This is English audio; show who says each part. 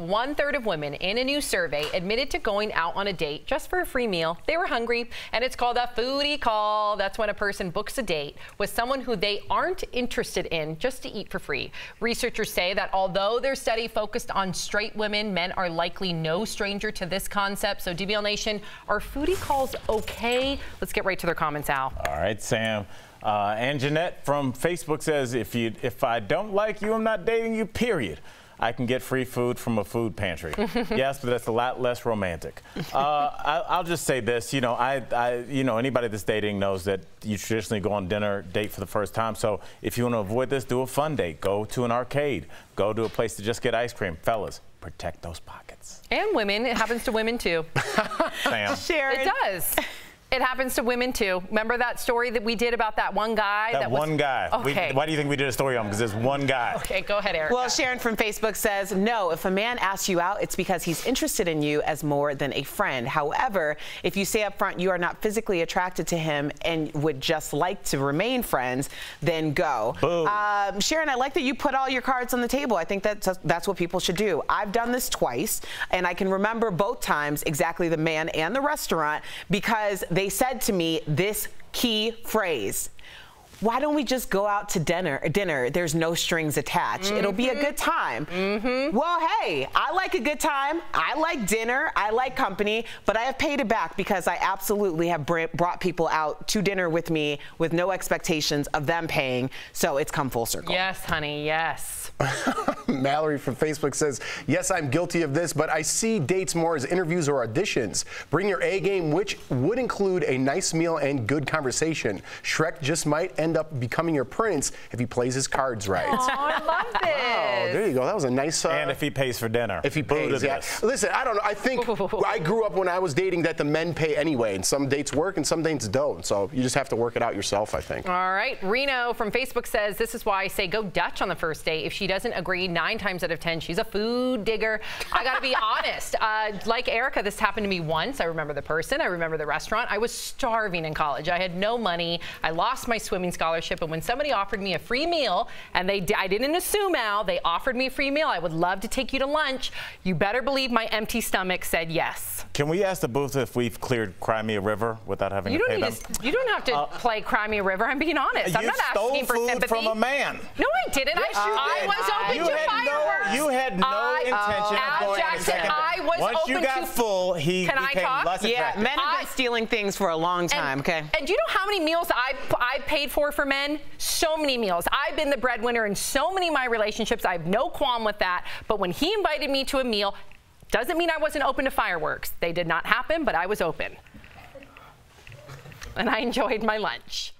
Speaker 1: one third of women in a new survey admitted to going out on a date just for a free meal. They were hungry, and it's called a foodie call. That's when a person books a date with someone who they aren't interested in just to eat for free. Researchers say that although their study focused on straight women, men are likely no stranger to this concept. So, DBL Nation, are foodie calls okay? Let's get right to their comments, Al.
Speaker 2: All right, Sam. Uh, and Jeanette from Facebook says, if you if I don't like you, I'm not dating you, period. I can get free food from a food pantry. yes, but that's a lot less romantic. Uh, I, will just say this, you know, I, I, you know, anybody that's dating knows that you traditionally go on dinner date for the first time. So if you want to avoid this, do a fun date. Go to an arcade. Go to a place to just get ice cream. Fellas, protect those pockets.
Speaker 1: And women. It happens to women too.
Speaker 2: Sam.
Speaker 1: Sharon. It does. It happens to women too. Remember that story that we did about that one guy?
Speaker 2: That, that one guy.
Speaker 1: Okay.
Speaker 2: We, why do you think we did a story on him? Because there's one guy.
Speaker 1: Okay, go ahead, Eric.
Speaker 3: Well, Sharon from Facebook says, no, if a man asks you out, it's because he's interested in you as more than a friend. However, if you say up front you are not physically attracted to him and would just like to remain friends, then go. Um, Sharon, I like that you put all your cards on the table. I think that's, that's what people should do. I've done this twice, and I can remember both times exactly the man and the restaurant because they said to me, this key phrase why don't we just go out to dinner? Dinner, there's no strings attached. Mm -hmm. It'll be a good time.
Speaker 1: Mm -hmm.
Speaker 3: Well, hey, I like a good time. I like dinner. I like company, but I have paid it back because I absolutely have brought people out to dinner with me with no expectations of them paying. So it's come full circle.
Speaker 1: Yes, honey. Yes.
Speaker 4: Mallory from Facebook says, Yes, I'm guilty of this, but I see dates more as interviews or auditions. Bring your A game, which would include a nice meal and good conversation. Shrek just might end up becoming your prince if he plays his cards right.
Speaker 1: Oh, I love this.
Speaker 4: Wow, there you go. That was a nice. Uh,
Speaker 2: and if he pays for dinner.
Speaker 4: If he pays, yeah. Listen, I don't know. I think I grew up when I was dating that the men pay anyway, and some dates work and some dates don't. So you just have to work it out yourself, I think.
Speaker 1: All right. Reno from Facebook says, This is why I say go Dutch on the first date. If she doesn't agree nine times out of 10. She's a food digger. I got to be honest. Uh, like Erica, this happened to me once. I remember the person. I remember the restaurant. I was starving in college. I had no money. I lost my swimming scholarship. And when somebody offered me a free meal, and they I didn't assume, Al, they offered me a free meal. I would love to take you to lunch. You better believe my empty stomach said yes.
Speaker 2: Can we ask the booth if we've cleared Cry Me a River without having
Speaker 1: you
Speaker 2: to
Speaker 1: pay
Speaker 2: them?
Speaker 1: To, you don't have to uh, play Cry Me a River. I'm being honest. I'm not asking for sympathy.
Speaker 2: from a man.
Speaker 1: No, I didn't.
Speaker 2: Yes,
Speaker 1: I, I was open
Speaker 2: you
Speaker 1: to
Speaker 2: had
Speaker 1: fireworks.
Speaker 2: No, you had no
Speaker 1: I,
Speaker 2: intention
Speaker 1: uh,
Speaker 2: of going
Speaker 1: Jackson,
Speaker 2: second.
Speaker 1: I was
Speaker 2: Once
Speaker 1: open
Speaker 2: you got
Speaker 1: to,
Speaker 2: full, he
Speaker 1: can
Speaker 2: became
Speaker 1: I talk?
Speaker 2: less
Speaker 3: Yeah,
Speaker 2: attractive.
Speaker 3: men have been stealing things for a long time,
Speaker 1: and,
Speaker 3: okay?
Speaker 1: And do you know how many meals I, I paid for for men? So many meals. I've been the breadwinner in so many of my relationships. I have no qualm with that. But when he invited me to a meal, doesn't mean I wasn't open to fireworks. They did not happen, but I was open. And I enjoyed my lunch.